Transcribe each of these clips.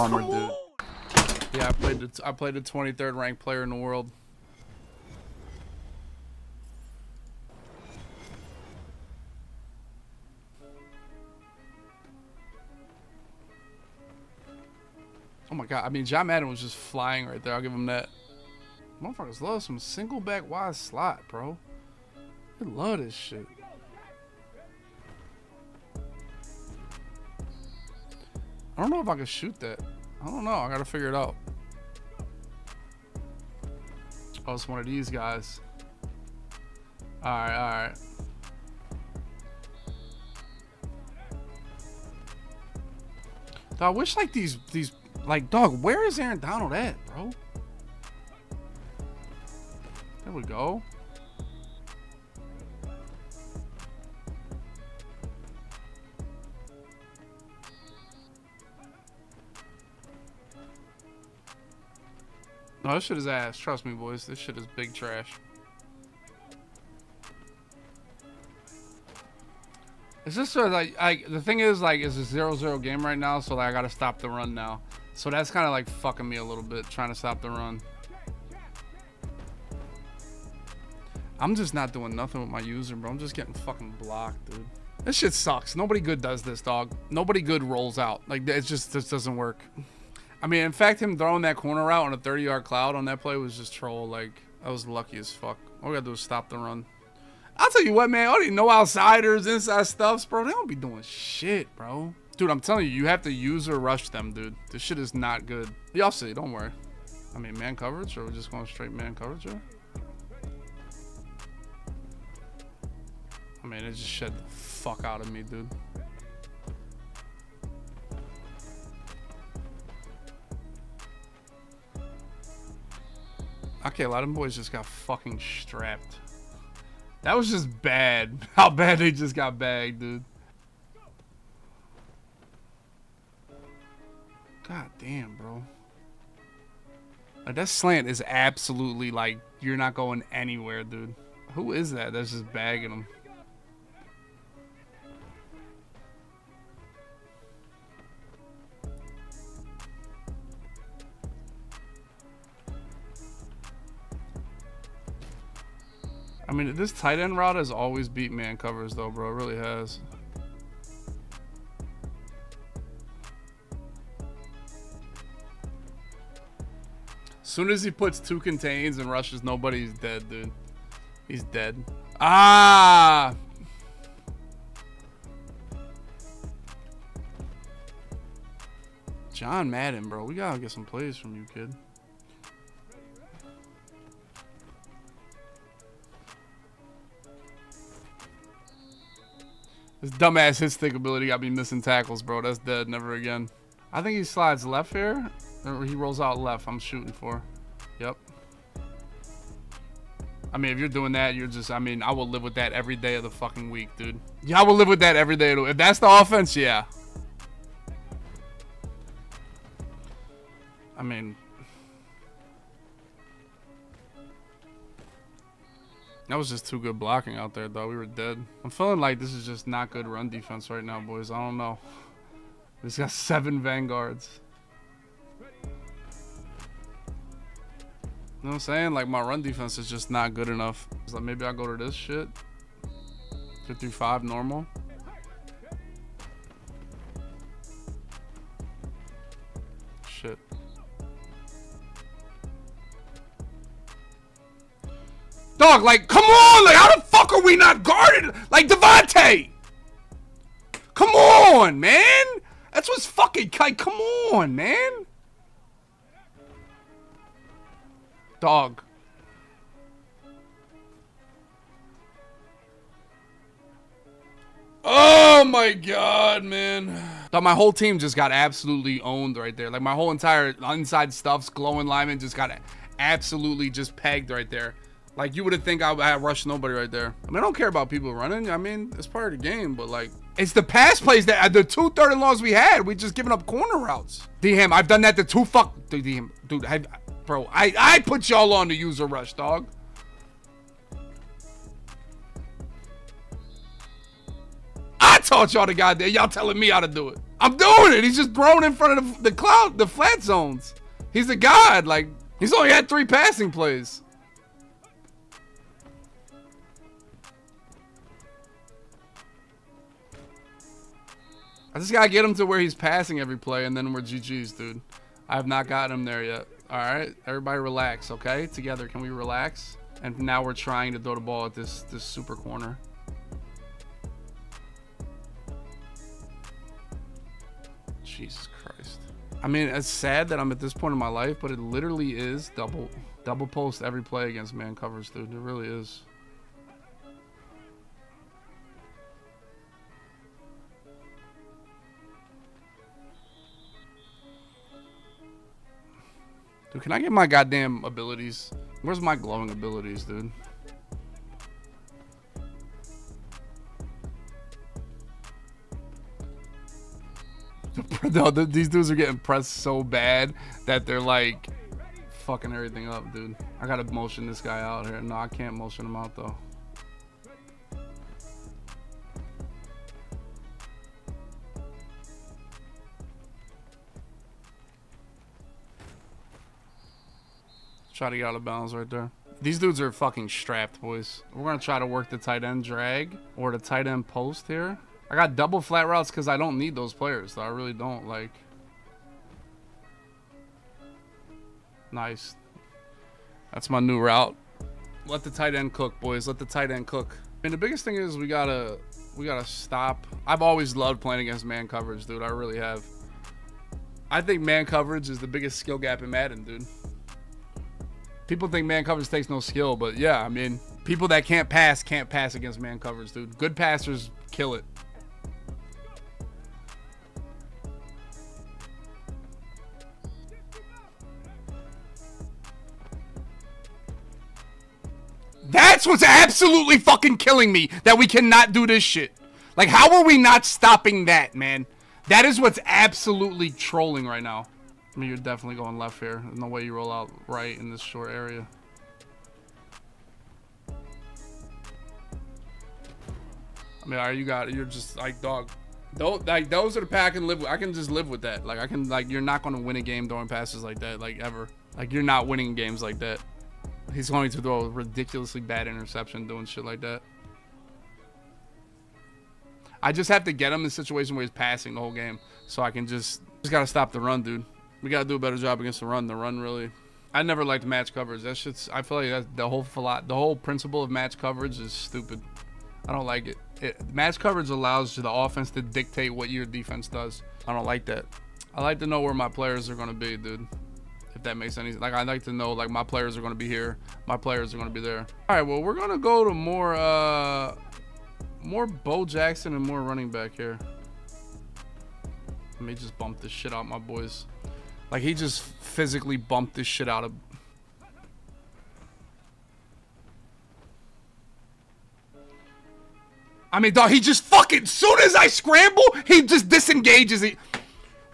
Bummer, dude. Yeah, I played the I played the 23rd ranked player in the world. Oh my god, I mean, John Madden was just flying right there. I'll give him that. Motherfuckers love some single back wide slot, bro. They love this shit. I don't know if I can shoot that. I don't know. I gotta figure it out. Oh, it's one of these guys. Alright, alright. I wish like these these like dog, where is Aaron Donald at, bro? There we go. No, this shit is ass. Trust me, boys. This shit is big trash. It's just sort of like, the thing is like it's a zero zero game right now, so like I gotta stop the run now. So that's kind of like fucking me a little bit, trying to stop the run. I'm just not doing nothing with my user, bro. I'm just getting fucking blocked, dude. This shit sucks. Nobody good does this, dog. Nobody good rolls out. Like it just this doesn't work. I mean, in fact, him throwing that corner route on a 30 yard cloud on that play was just troll. Like, I was lucky as fuck. All we gotta do is stop the run. I'll tell you what, man. All these no outsiders, inside stuffs, bro, they don't be doing shit, bro. Dude, I'm telling you, you have to use or rush them, dude. This shit is not good. Y'all see, don't worry. I mean, man coverage, or we're just going straight man coverage here? I mean, it just shed the fuck out of me, dude. Okay, a lot of them boys just got fucking strapped. That was just bad. How bad they just got bagged, dude. God damn, bro. Like, that slant is absolutely like, you're not going anywhere, dude. Who is that that's just bagging him? I mean, this tight end route has always beat man covers, though, bro. It really has. As soon as he puts two contains and rushes nobody, he's dead, dude. He's dead. Ah! John Madden, bro. We gotta get some plays from you, kid. This dumbass his stick ability got me missing tackles, bro. That's dead. Never again. I think he slides left here. Or he rolls out left. I'm shooting for. Yep. I mean, if you're doing that, you're just, I mean, I will live with that every day of the fucking week, dude. Yeah, I will live with that every day. If that's the offense, yeah. I mean, That was just too good blocking out there, though. We were dead. I'm feeling like this is just not good run defense right now, boys. I don't know. He's got seven vanguards. You know what I'm saying? Like, my run defense is just not good enough. So like, maybe I'll go to this shit. 55 normal. Shit. Dog, like, come on! Like, how the fuck are we not guarded? Like, Devontae! Come on, man! That's what's fucking... Like, come on, man! Dog. Oh my god, man. Thought my whole team just got absolutely owned right there. Like my whole entire inside stuffs, glowing lineman just got absolutely just pegged right there. Like you would think I have rushed nobody right there. I mean, I don't care about people running. I mean, it's part of the game, but like, it's the pass plays that the two third and longs we had. We just giving up corner routes. DM, I've done that to two fuck. Dude, DM, dude, I, bro, I I put y'all on the user rush, dog. I taught y'all the goddamn. Y'all telling me how to do it. I'm doing it. He's just thrown in front of the, the cloud, the flat zones. He's a god. Like, he's only had three passing plays. I just gotta get him to where he's passing every play, and then we're GG's, dude. I have not gotten him there yet. All right, everybody relax, okay? Together, can we relax? And now we're trying to throw the ball at this this super corner. Jesus Christ. I mean, it's sad that I'm at this point in my life, but it literally is double double post every play against man covers, dude. It really is. Dude, can I get my goddamn abilities? Where's my glowing abilities, dude? no, these dudes are getting pressed so bad that they're like fucking everything up, dude. I gotta motion this guy out here. No, I can't motion him out though. Try to get out of bounds right there. These dudes are fucking strapped, boys. We're going to try to work the tight end drag or the tight end post here. I got double flat routes because I don't need those players. So I really don't. Like, Nice. That's my new route. Let the tight end cook, boys. Let the tight end cook. And the biggest thing is we gotta we gotta stop. I've always loved playing against man coverage, dude. I really have. I think man coverage is the biggest skill gap in Madden, dude people think man coverage takes no skill, but yeah, I mean, people that can't pass can't pass against man coverage, dude. Good passers kill it. That's what's absolutely fucking killing me that we cannot do this shit. Like, how are we not stopping that, man? That is what's absolutely trolling right now. I mean, you're definitely going left here. There's no way you roll out right in this short area. I mean, are you got you're just like dog. Those like those are the pack and live with. I can just live with that. Like I can like you're not going to win a game throwing passes like that like ever. Like you're not winning games like that. He's going to throw a ridiculously bad interception doing shit like that. I just have to get him in a situation where he's passing the whole game, so I can just just gotta stop the run, dude. We gotta do a better job against the run. The run really. I never liked match coverage. That's just. I feel like that the whole the whole principle of match coverage is stupid. I don't like it. it. Match coverage allows the offense to dictate what your defense does. I don't like that. I like to know where my players are gonna be, dude. If that makes any like I like to know like my players are gonna be here, my players are gonna be there. All right, well we're gonna go to more uh more Bo Jackson and more running back here. Let me just bump this shit out, my boys. Like he just physically bumped this shit out of I mean, dog, he just fucking, soon as I scramble, he just disengages it.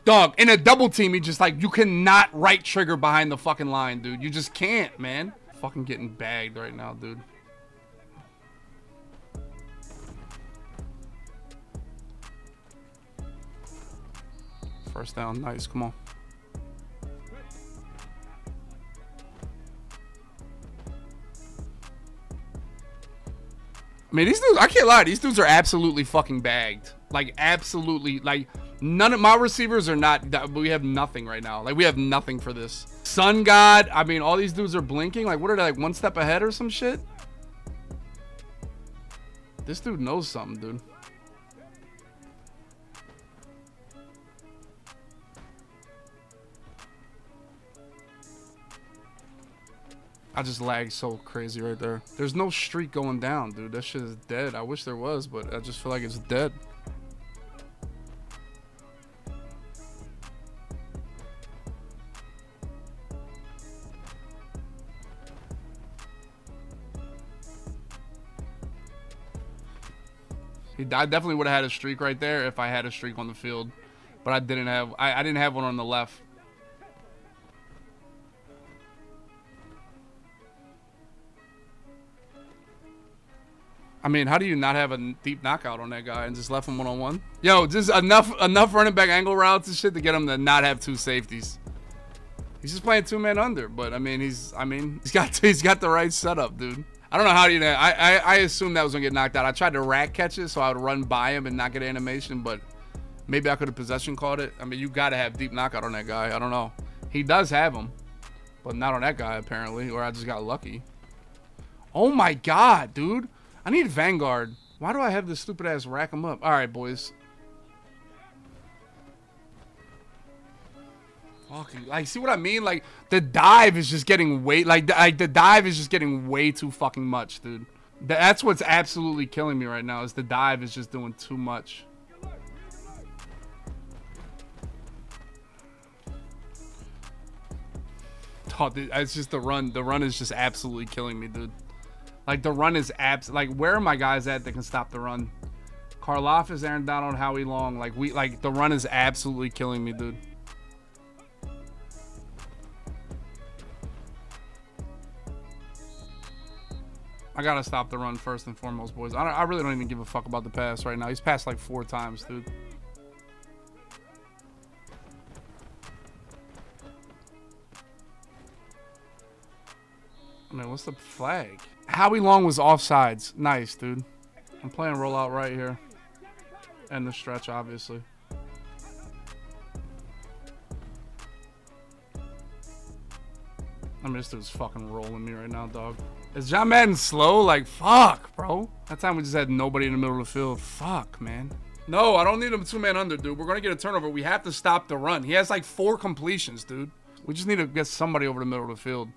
Dog, in a double team, he just like, you cannot right trigger behind the fucking line, dude. You just can't, man. Fucking getting bagged right now, dude. First down, nice, come on. I mean, these dudes, I can't lie, these dudes are absolutely fucking bagged. Like, absolutely, like, none of my receivers are not, we have nothing right now. Like, we have nothing for this. Sun God, I mean, all these dudes are blinking. Like, what are they, like, one step ahead or some shit? This dude knows something, dude. I just lagged so crazy right there. There's no streak going down, dude. That shit is dead. I wish there was, but I just feel like it's dead. I definitely would have had a streak right there if I had a streak on the field, but I didn't have. I, I didn't have one on the left. I mean, how do you not have a deep knockout on that guy and just left him one on one? Yo, just enough enough running back angle routes and shit to get him to not have two safeties. He's just playing two man under, but I mean, he's I mean, he's got he's got the right setup, dude. I don't know how you know. I, I I assumed that was gonna get knocked out. I tried to rack catch it so I would run by him and not get animation, but maybe I could have possession caught it. I mean, you got to have deep knockout on that guy. I don't know. He does have him, but not on that guy apparently, or I just got lucky. Oh my god, dude! I need Vanguard. Why do I have this stupid ass rack him up? All right, boys. Fucking like, see what I mean? Like the dive is just getting way like the, like the dive is just getting way too fucking much, dude. That's what's absolutely killing me right now. Is the dive is just doing too much. Oh, dude, it's just the run. The run is just absolutely killing me, dude. Like the run is abs. Like where are my guys at that can stop the run? Karloff is Aaron Donald, Howie Long. Like we like the run is absolutely killing me, dude. I gotta stop the run first and foremost, boys. I, I really don't even give a fuck about the pass right now. He's passed like four times, dude. I mean, what's the flag? Howie Long was offsides. Nice, dude. I'm playing rollout right here. And the stretch, obviously. I mean, this dude's fucking rolling me right now, dog. Is John Madden slow? Like, fuck, bro. That time we just had nobody in the middle of the field. Fuck, man. No, I don't need him two-man under, dude. We're going to get a turnover. We have to stop the run. He has like four completions, dude. We just need to get somebody over the middle of the field.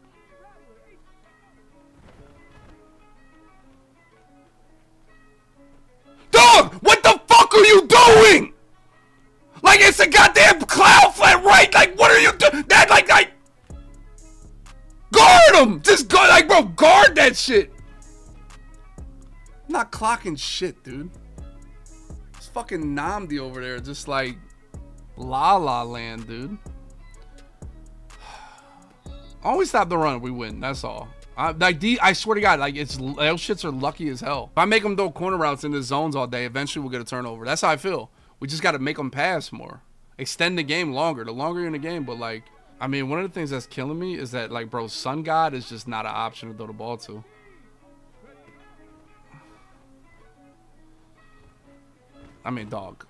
Doing? Like it's a goddamn cloud flat, right? Like what are you doing? That like like guard him. Just go like bro, guard that shit. I'm not clocking shit, dude. It's fucking Nnamdi over there, just like La La Land, dude. Always stop the run, we win. That's all. I, like the, I swear to God, like it's those shits are lucky as hell. If I make them throw corner routes in the zones all day, eventually we'll get a turnover. That's how I feel. We just got to make them pass more, extend the game longer. The longer you're in the game, but like, I mean, one of the things that's killing me is that like, bro, Sun God is just not an option to throw the ball to. I mean, dog.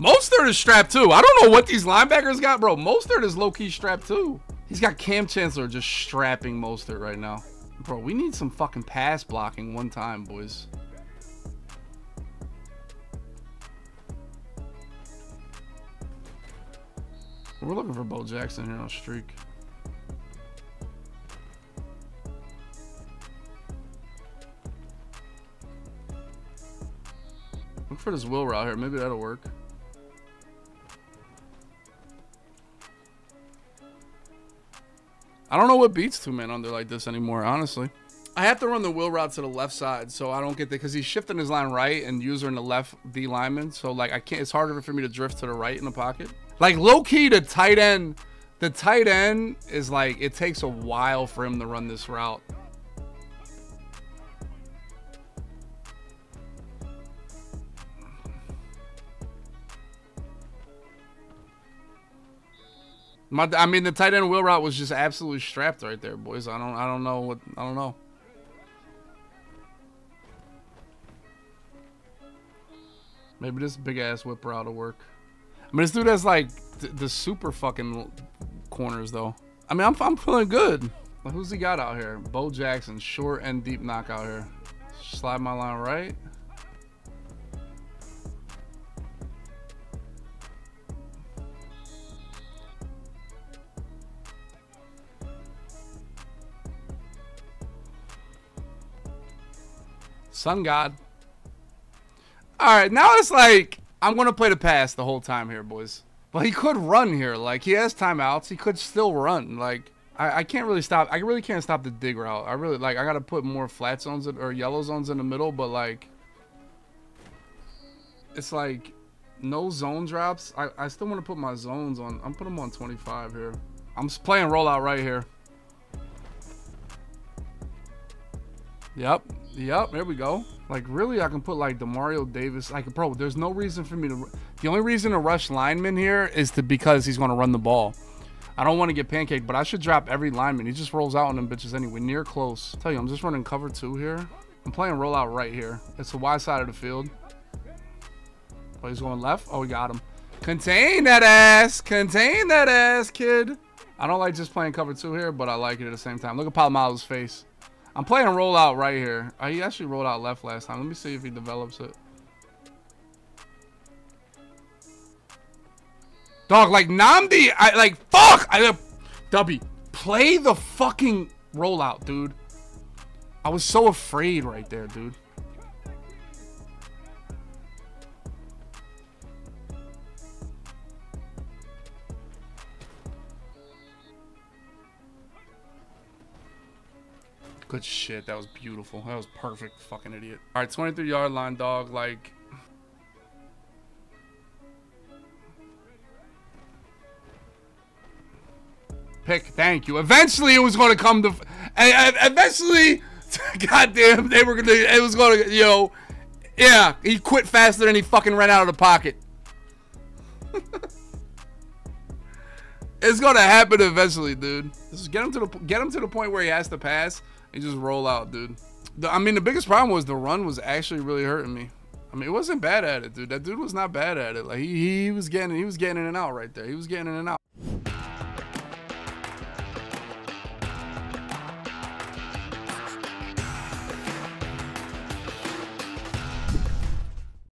Mostert is strapped too. I don't know what these linebackers got, bro. Mostert is low-key strapped too. He's got Kam Chancellor just strapping Mostert right now. Bro, we need some fucking pass blocking one time, boys. We're looking for Bo Jackson here on streak. Look for this wheel route here. Maybe that'll work. I don't know what beats two man under like this anymore, honestly. I have to run the wheel route to the left side, so I don't get there because he's shifting his line right and user in the left D lineman. So like I can't. It's harder for me to drift to the right in the pocket. Like low key, the tight end, the tight end is like it takes a while for him to run this route. My, I mean, the tight end wheel route was just absolutely strapped right there, boys. I don't, I don't know what, I don't know. Maybe this big ass whip route will work. I mean, this dude has like th the super fucking corners though. I mean, I'm, I'm feeling good. who's he got out here? Bo Jackson, short and deep knockout here. Slide my line right. Sun God. All right, now it's like I'm gonna play the pass the whole time here, boys. But he could run here. Like he has timeouts. He could still run. Like I, I can't really stop. I really can't stop the dig route. I really like. I gotta put more flat zones or yellow zones in the middle. But like, it's like no zone drops. I I still want to put my zones on. I'm putting them on 25 here. I'm playing rollout right here. Yep. Yep. There we go. Like, really, I can put, like, Demario Davis. Like, bro, there's no reason for me to... The only reason to rush lineman here is to because he's going to run the ball. I don't want to get pancaked, but I should drop every lineman. He just rolls out on them bitches anyway. Near close. I tell you, I'm just running cover two here. I'm playing rollout right here. It's the wide side of the field. Oh, he's going left. Oh, we got him. Contain that ass. Contain that ass, kid. I don't like just playing cover two here, but I like it at the same time. Look at Polamalu's face. I'm playing rollout right here. He actually rolled out left last time. Let me see if he develops it. Dog, like Nnamdi, I like fuck. I uh, Dubby, play the fucking rollout, dude. I was so afraid right there, dude. Good shit. That was beautiful. That was perfect. Fucking idiot. All right, 23 yard line, dog. Like. Pick. Thank you. Eventually, it was going to come to. Eventually, goddamn, they were going to. It was going to. Yo. Yeah, he quit faster than he fucking ran out of the pocket. it's gonna happen eventually, dude. Just get him to the get him to the point where he has to pass, and just roll out, dude. The, I mean, the biggest problem was the run was actually really hurting me. I mean, it wasn't bad at it, dude. That dude was not bad at it. Like he, he was getting he was getting in and out right there. He was getting in and out.